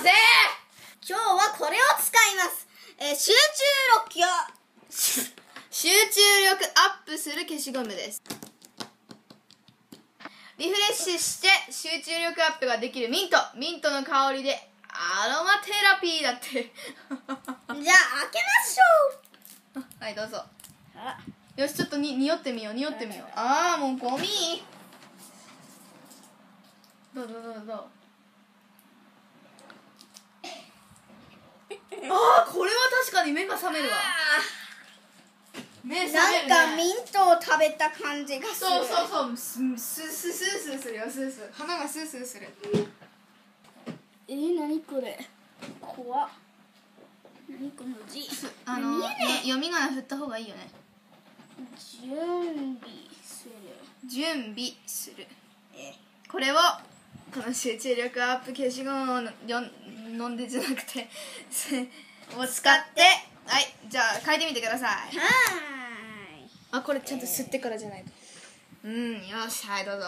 ぜ今日はこれを使います。えー、集中力を 集中力アップする消しゴムです。リフレッシュして集中力アップができるミント。ミントの香りでアロマテラピーだって じゃあ開けましょう。はい、どうぞ。よし、ちょっとに匂ってみよう、匂ってみよう。ああ、もうゴミ。どうどうどうどう。に目が覚めるわ。目覚める、ね、なんかミントを食べた感じがする。そうそうそう。スースースーするよスースー鼻がスースーする。えー、何これ。怖っ。何この字。あの読み仮名振った方がいいよね。準備する。準備する。え。これをこの集中力アップ消しゴムをよ飲んでじゃなくて を使ってはいじゃあ書いてみてください。はーい。あこれちゃんと吸ってからじゃないと。うんよしはいどうぞ。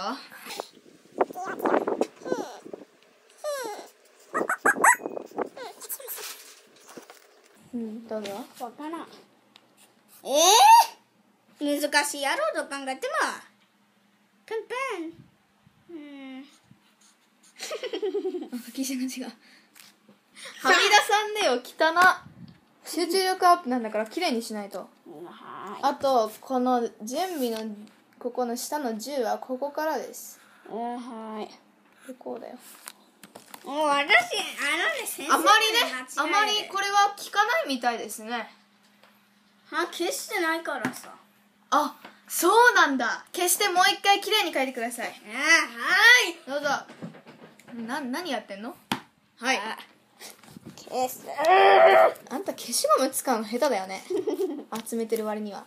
うんどうぞ。わからん。えー、難しいやろうと考えても。プンプンうん。書き字が違う。はみ出さん集中力アップなんだから綺麗にしないと。はあとこの準備のここの下の10はここからです。はい。でこうだよ。もう私あのね先生あまりねあまりこれは効かないみたいですね。あ消してないからさ。あそうなんだ。消してもう一回綺麗に書いてください。あはい。どうぞ。な何やってんの？はい消すあんた消しゴム使うの下手だよね。集めてる割には。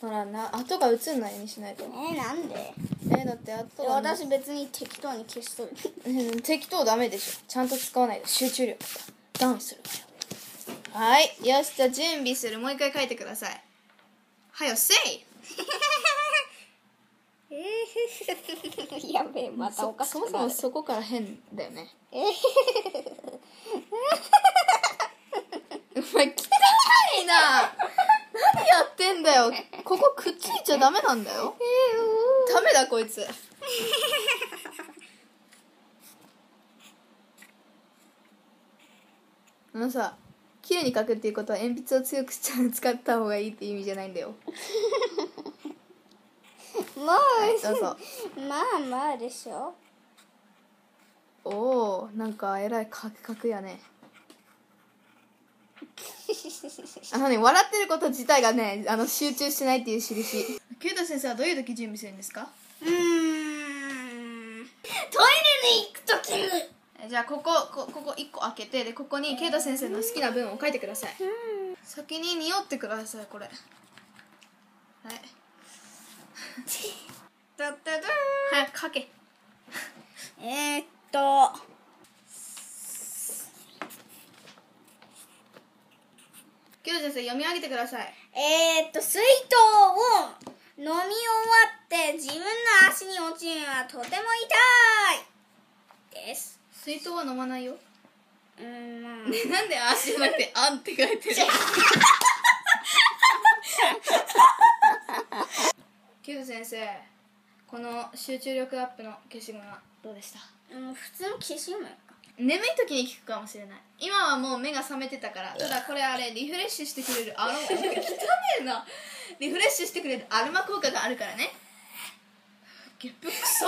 ほらな跡が映んないようにしないと。えー、なんで？えだって跡が私別に適当に消しとる。うん適当ダメでしょ。ちゃんと使わないと集中力がダウンするわよ。はい。よしじゃあ準備する。もう一回書いてください。はよせい。えー、やべえまたおかしそもそもそこから変だよね。えー、お前汚いな。何やってんだよ。ここくっついちゃダメなんだよ。ダメだこいつ。あのさ綺麗に書くっていうことは鉛筆を強くし使った方がいいっていう意味じゃないんだよ。もう、はいどうぞ。まあまあでしょおおなんかえらいカクカクやね。あのね笑ってること自体がねあの集中してないっていう印。ケイタ先生はどういう時準備するんですか？うーん。トイレに行くときに。えじゃあこここここ1個開けてでここにケイタ先生の好きな文を書いてください。先に匂ってくださいこれ。はい。だっただ早く書けえー、っとケイタ先生読み上げてください。えー、っと水筒を飲み終わって自分の足に落ちるのはとても痛い。です。水筒は飲まないよ。うーんまあ。ねなんで足じゃなくて「あん」って書いてるケイタ先生この集中力アップの消しゴムは？どうでした？うん普通の消しゴム眠い時に効くかもしれない。今はもう目が覚めてたからただこれあれリフレッシュしてくれるアロマ。汚ねえな。リフレッシュしてくれるアロマ効果があるからね。ゲップくそ